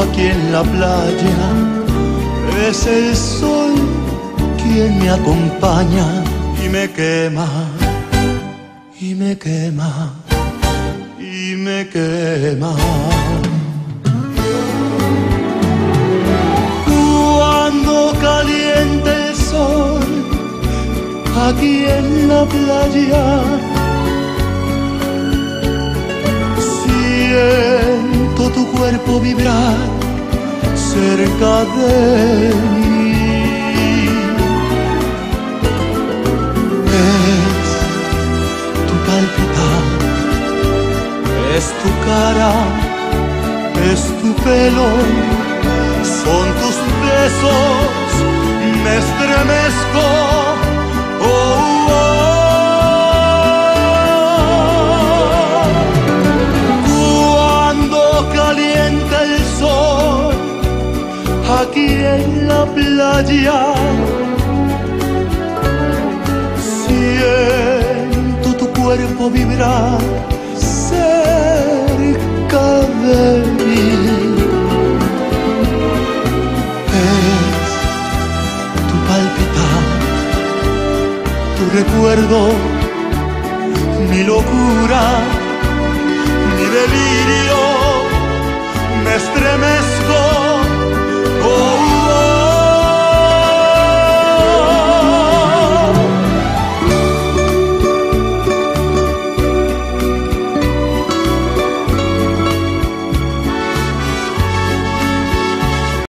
aquí en la playa. Es el sol quien me acompaña y me quema, y me quema, y me quema. Cuando caliente el sol aquí en la playa, tu cuerpo vibrar cerca de mí. Es tu palpitar, es tu cara, es tu pelo, son tus besos, me estremezco. Aquí en la playa, siento tu cuerpo vibrar cerca de mí. Es tu palpitar, tu recuerdo, mi locura, mi delirio,